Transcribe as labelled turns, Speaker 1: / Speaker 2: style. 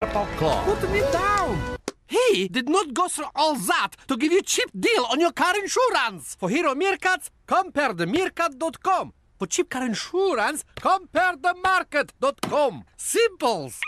Speaker 1: Put me down!
Speaker 2: He did not go through all that to give you cheap deal on your car insurance. For Hero Meerkats, compare the meerkat.com. For cheap car insurance, compare the market.com. Simples.